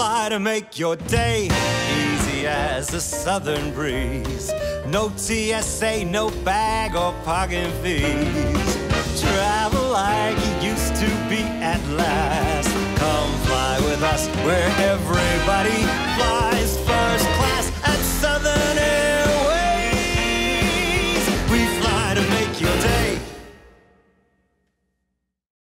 to make your day easy as a southern breeze. No TSA, no bag or parking fees. Travel like you used to be at last. Come fly with us where everybody